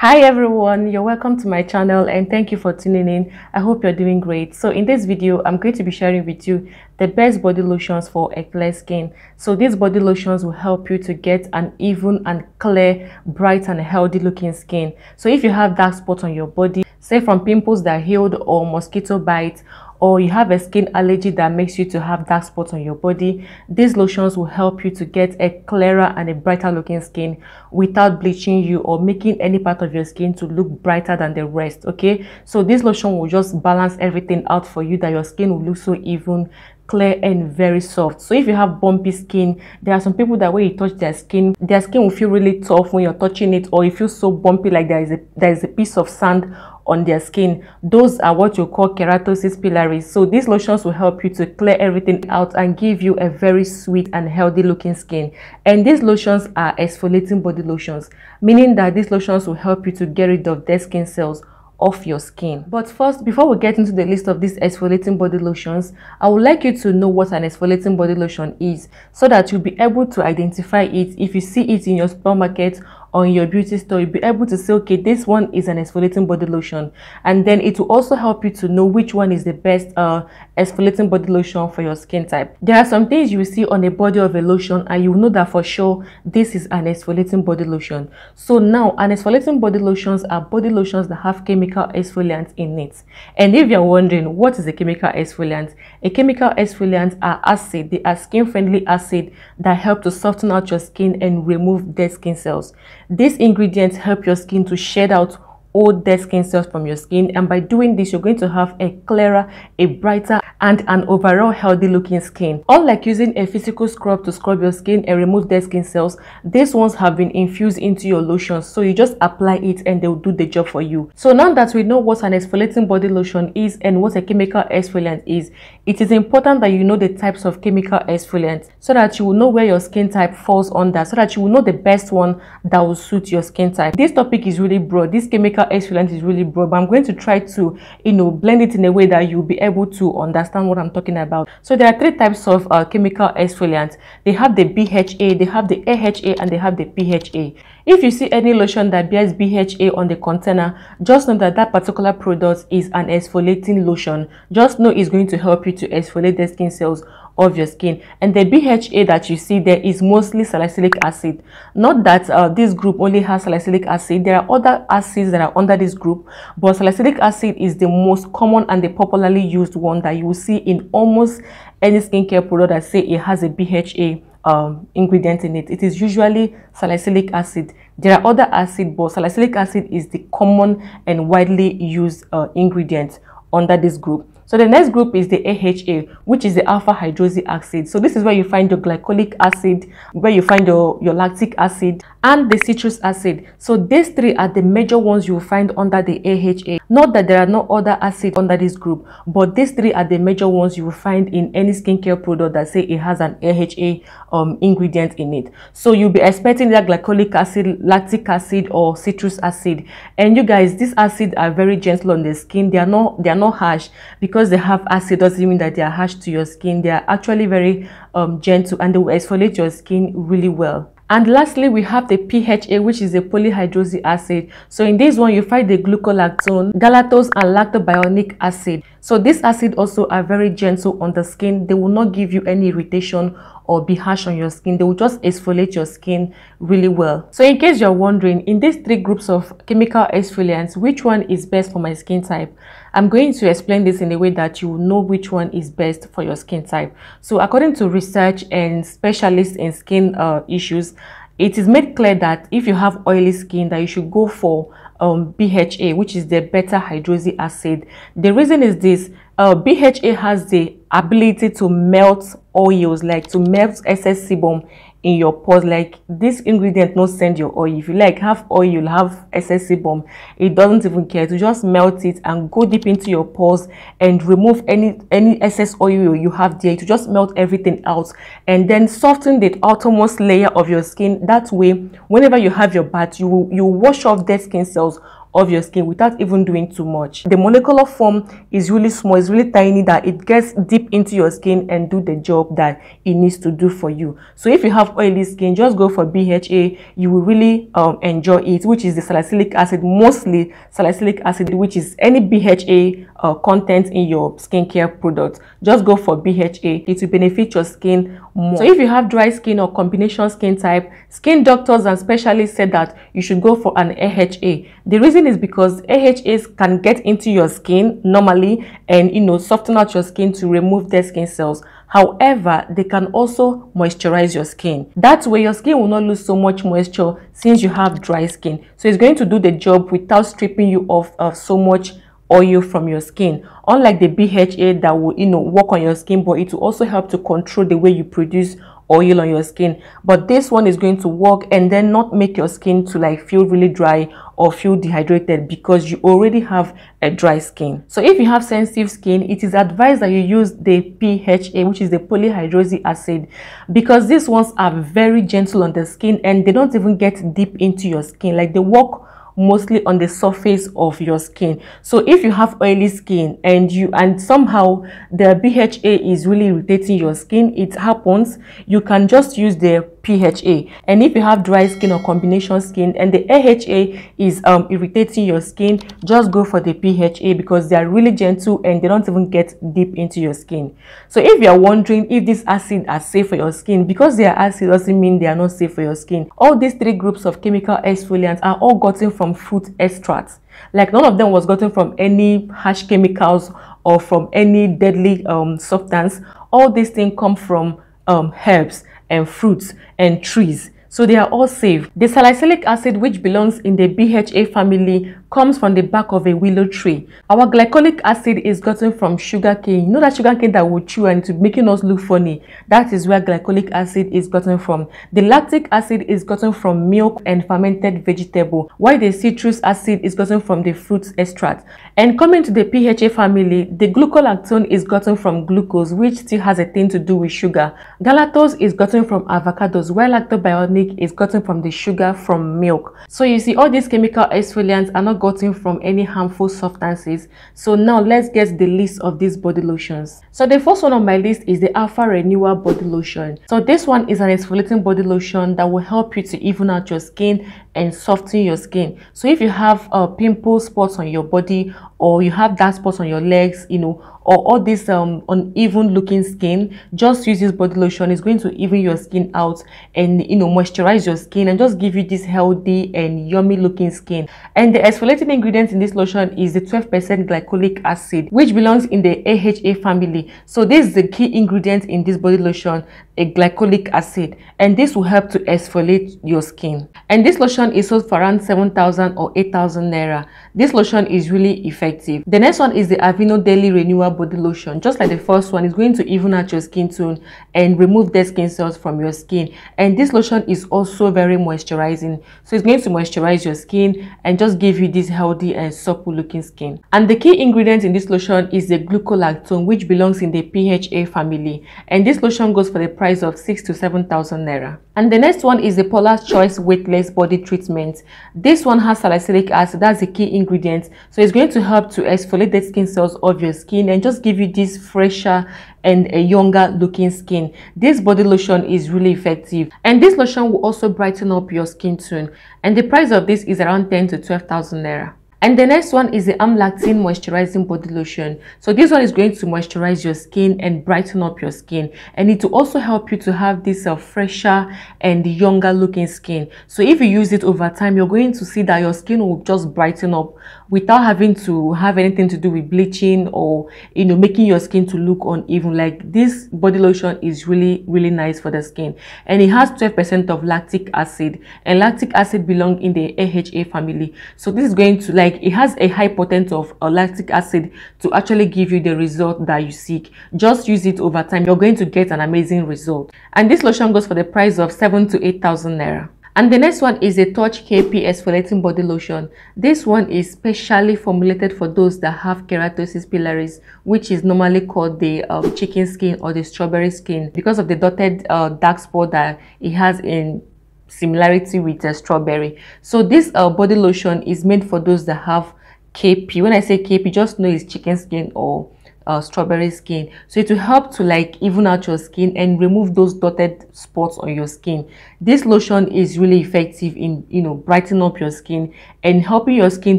Hi everyone, you're welcome to my channel and thank you for tuning in. I hope you're doing great. So in this video, I'm going to be sharing with you the best body lotions for a clear skin. So these body lotions will help you to get an even and clear, bright and healthy looking skin. So if you have dark spots on your body, say from pimples that healed or mosquito bites or you have a skin allergy that makes you to have dark spots on your body, these lotions will help you to get a clearer and a brighter looking skin without bleaching you or making any part of your skin to look brighter than the rest, okay? So this lotion will just balance everything out for you that your skin will look so even, clear and very soft so if you have bumpy skin there are some people that when you touch their skin their skin will feel really tough when you're touching it or it feels so bumpy like there is a there is a piece of sand on their skin. Those are what you call keratosis pilaris. So these lotions will help you to clear everything out and give you a very sweet and healthy looking skin. And these lotions are exfoliating body lotions meaning that these lotions will help you to get rid of dead skin cells off your skin. But first, before we get into the list of these exfoliating body lotions, I would like you to know what an exfoliating body lotion is so that you'll be able to identify it. If you see it in your supermarket on your beauty store you'll be able to say okay this one is an exfoliating body lotion. And then it will also help you to know which one is the best uh, exfoliating body lotion for your skin type. There are some things you will see on the body of a lotion and you know that for sure this is an exfoliating body lotion. So now an exfoliating body lotions are body lotions that have chemical exfoliants in it. And if you're wondering what is a chemical exfoliant a chemical exfoliant are acid they are skin friendly acid that help to soften out your skin and remove dead skin cells. These ingredients help your skin to shed out old dead skin cells from your skin. And by doing this you're going to have a clearer a brighter and an overall healthy looking skin. Unlike using a physical scrub to scrub your skin and remove dead skin cells these ones have been infused into your lotion. So you just apply it and they'll do the job for you. So now that we know what an exfoliating body lotion is and what a chemical exfoliant is it is important that you know the types of chemical exfoliants so that you will know where your skin type falls under so that you will know the best one that will suit your skin type. This topic is really broad. This chemical exfoliant is really broad but i'm going to try to you know blend it in a way that you'll be able to understand what i'm talking about. So there are three types of uh, chemical exfoliants. They have the bha they have the aha and they have the pha if you see any lotion that bears bha on the container just know that that particular product is an exfoliating lotion. Just know it's going to help you to exfoliate the skin cells of your skin and the BHA that you see there is mostly salicylic acid not that uh, this group only has salicylic acid there are other acids that are under this group but salicylic acid is the most common and the popularly used one that you will see in almost any skincare product that say it has a BHA um, ingredient in it. It is usually salicylic acid. There are other acids, but salicylic acid is the common and widely used uh, ingredient under this group. So the next group is the AHA, which is the alpha hydroxy acid. So this is where you find your glycolic acid, where you find your, your lactic acid, and the citrus acid. So these three are the major ones you find under the AHA. Not that there are no other acids under this group, but these three are the major ones you will find in any skincare product that say it has an AHA um, ingredient in it. So you'll be expecting that glycolic acid, lactic acid, or citrus acid. And you guys, these acids are very gentle on the skin. They are not they are not harsh because because they have acid doesn't mean that they are harsh to your skin. They are actually very um, gentle and they will exfoliate your skin really well. And lastly, we have the PHA, which is a polyhydroxy acid. So in this one, you find the glucolactone, galactose, and lactobionic acid. So this acid also are very gentle on the skin. They will not give you any irritation or be harsh on your skin. They will just exfoliate your skin really well. So in case you're wondering, in these three groups of chemical exfoliants, which one is best for my skin type? I'm going to explain this in a way that you will know which one is best for your skin type. So according to research and specialists in skin uh, issues, it is made clear that if you have oily skin that you should go for um, BHA, which is the beta hydroxy acid. The reason is this, uh, BHA has the ability to melt oils, like to melt excess sebum in your pores like this ingredient not send your oil. If you like have oil you'll have excess sebum it doesn't even care. To just melt it and go deep into your pores and remove any any excess oil you have there to just melt everything out and then soften the outermost layer of your skin. That way whenever you have your bath you you wash off dead skin cells of your skin without even doing too much. The molecular form is really small, it's really tiny that it gets deep into your skin and do the job that it needs to do for you. So if you have oily skin, just go for BHA. You will really um, enjoy it, which is the salicylic acid, mostly salicylic acid, which is any BHA uh, content in your skincare product. Just go for BHA. It will benefit your skin more. So if you have dry skin or combination skin type, skin doctors and specialists said that you should go for an AHA. The reason is because AHAs can get into your skin normally and you know soften out your skin to remove dead skin cells. However, they can also moisturize your skin. That way your skin will not lose so much moisture since you have dry skin. So it's going to do the job without stripping you off of so much oil from your skin unlike the bha that will you know work on your skin but it will also help to control the way you produce oil on your skin but this one is going to work and then not make your skin to like feel really dry or feel dehydrated because you already have a dry skin. So if you have sensitive skin it is advised that you use the pha which is the polyhydroxy acid because these ones are very gentle on the skin and they don't even get deep into your skin. Like they work mostly on the surface of your skin. So if you have oily skin and you and somehow the bha is really irritating your skin it happens you can just use the PHA. And if you have dry skin or combination skin and the AHA is um, irritating your skin, just go for the PHA because they are really gentle and they don't even get deep into your skin. So if you are wondering if these acids are safe for your skin, because they are acid doesn't mean they are not safe for your skin. All these three groups of chemical exfoliants are all gotten from fruit extracts. Like none of them was gotten from any harsh chemicals or from any deadly um, substance. All these things come from um, herbs and fruits and trees so they are all safe. The salicylic acid which belongs in the BHA family comes from the back of a willow tree. Our glycolic acid is gotten from sugar cane. You know that sugar cane that we chew and it's making us look funny. That is where glycolic acid is gotten from. The lactic acid is gotten from milk and fermented vegetable, while the citrus acid is gotten from the fruit extract. And coming to the PHA family, the glucolactone is gotten from glucose, which still has a thing to do with sugar. Galactose is gotten from avocados, while lactobionic is gotten from the sugar from milk. So you see all these chemical exfoliants are gotten from any harmful substances. So now let's get the list of these body lotions. So the first one on my list is the Alpha Renewal Body Lotion. So this one is an exfoliating body lotion that will help you to even out your skin and soften your skin. So if you have uh, pimple spots on your body or you have dark spots on your legs, you know, or all this um, uneven looking skin, just use this body lotion. It's going to even your skin out and, you know, moisturize your skin and just give you this healthy and yummy looking skin. And the exfoliating ingredient in this lotion is the 12% glycolic acid, which belongs in the AHA family. So this is the key ingredient in this body lotion, a glycolic acid. And this will help to exfoliate your skin. And this lotion is sold for around 7,000 or 8,000 Naira. This lotion is really effective. The next one is the Aveeno Daily Renewal Body Lotion. Just like the first one, it's going to even out your skin tone and remove dead skin cells from your skin. And this lotion is also very moisturizing. So it's going to moisturize your skin and just give you this healthy and supple looking skin. And the key ingredient in this lotion is the glucolactone, which belongs in the PHA family. And this lotion goes for the price of 6 to 7,000 Naira. And the next one is the Paula's Choice Weightless Body Treatment. This one has salicylic acid, that's the key ingredient. So it's going to help to exfoliate the skin cells of your skin and just give you this fresher and a younger looking skin. This body lotion is really effective. And this lotion will also brighten up your skin tone. And the price of this is around 10 to 12,000 Naira. And the next one is the Amlactin Moisturizing Body Lotion. So this one is going to moisturize your skin and brighten up your skin. And it will also help you to have this uh, fresher and younger looking skin. So if you use it over time, you're going to see that your skin will just brighten up without having to have anything to do with bleaching or, you know, making your skin to look uneven. Like this body lotion is really, really nice for the skin. And it has 12% of lactic acid. And lactic acid belong in the AHA family. So this is going to like like it has a high potency of lactic acid to actually give you the result that you seek. Just use it over time you're going to get an amazing result. And this lotion goes for the price of 7 to 8000 naira. And the next one is a Touch KP exfoliating body lotion. This one is specially formulated for those that have keratosis pilaris, which is normally called the um, chicken skin or the strawberry skin because of the dotted uh, dark spot that it has in similarity with uh, strawberry. So this uh, body lotion is made for those that have kp when i say kp just know it's chicken skin or uh, strawberry skin. So it will help to like even out your skin and remove those dotted spots on your skin. This lotion is really effective in you know brightening up your skin and helping your skin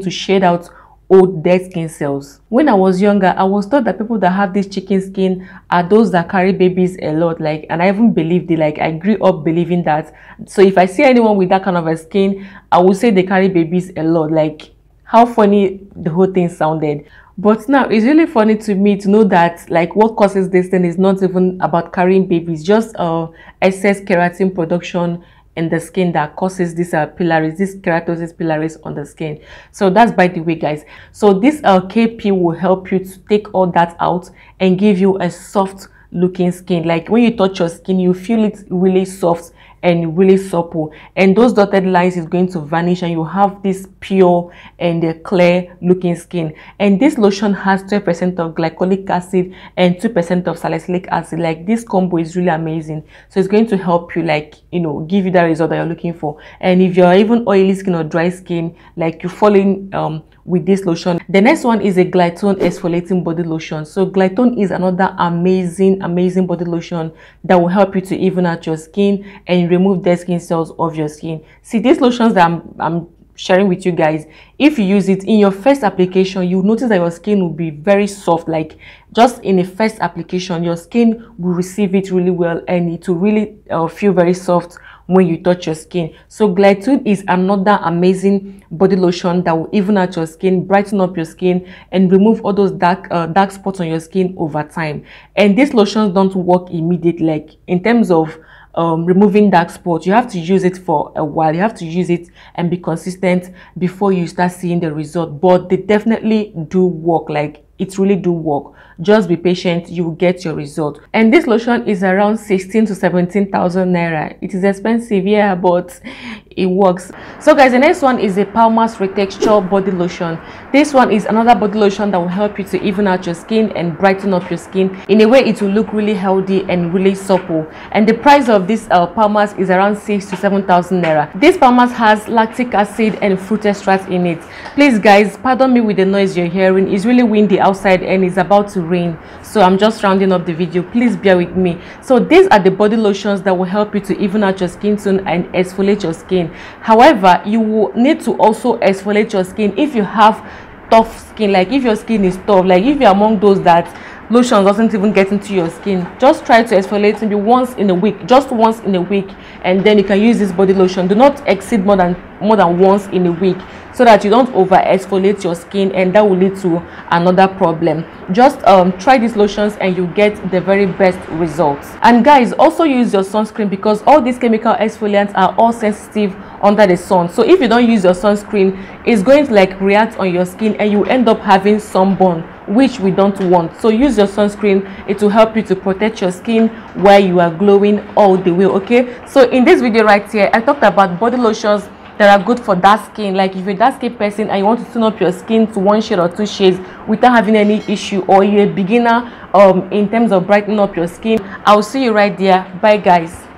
to shade out old dead skin cells. When I was younger, I was taught that people that have this chicken skin are those that carry babies a lot. Like, and I even believed it. Like, I grew up believing that. So if I see anyone with that kind of a skin, I would say they carry babies a lot. Like, how funny the whole thing sounded. But now it's really funny to me to know that like what causes this thing is not even about carrying babies, just uh excess keratin production in the skin that causes this uh, this keratosis pilaris on the skin. So that's by the way, guys. So this uh, KP will help you to take all that out and give you a soft looking skin. Like when you touch your skin, you feel it really soft and really supple. And those dotted lines is going to vanish and you have this pure and clear looking skin. And this lotion has 12 percent of glycolic acid and 2 percent of salicylic acid. Like this combo is really amazing. So it's going to help you like you know give you that result that you're looking for. And if you're even oily skin or dry skin like you're in um with this lotion. The next one is a glytone exfoliating body lotion. So glytone is another amazing amazing body lotion that will help you to even out your skin and remove dead skin cells of your skin. See these lotions that i'm, I'm sharing with you guys if you use it in your first application you notice that your skin will be very soft. Like just in a first application your skin will receive it really well and it will really uh, feel very soft when you touch your skin. So glytone is another amazing body lotion that will even out your skin brighten up your skin and remove all those dark uh, dark spots on your skin over time. And these lotions don't work immediately. Like in terms of um, removing dark spots you have to use it for a while. You have to use it and be consistent before you start seeing the result. But they definitely do work. Like it really do work. Just be patient you will get your result. And this lotion is around 16 to 17,000 naira. It is expensive yeah but it works. So guys the next one is a palmer's retexture body lotion. This one is another body lotion that will help you to even out your skin and brighten up your skin in a way it will look really healthy and really supple. And the price of this uh, palmer's is around six to seven thousand naira. This palmer's has lactic acid and fruit extract in it. Please guys pardon me with the noise you're hearing. It's really windy outside and it's about to rain. So i'm just rounding up the video. Please bear with me. So these are the body lotions that will help you to even out your skin tone and exfoliate your skin. However you will need to also exfoliate your skin if you have tough skin like if your skin is tough like if you're among those that lotion doesn't even get into your skin. Just try to exfoliate maybe once in a week just once in a week and then you can use this body lotion. Do not exceed more than more than once in a week so that you don't over exfoliate your skin and that will lead to another problem. Just um, try these lotions and you get the very best results. And guys also use your sunscreen because all these chemical exfoliants are all sensitive under the sun. So if you don't use your sunscreen it's going to like react on your skin and you end up having sunburn which we don't want. So use your sunscreen. It will help you to protect your skin while you are glowing all the way okay? So in this video right here i talked about body lotions that are good for dark skin. Like if you're a dark skin person and you want to tune up your skin to one shade or two shades without having any issue or you're a beginner um in terms of brightening up your skin i'll see you right there. Bye guys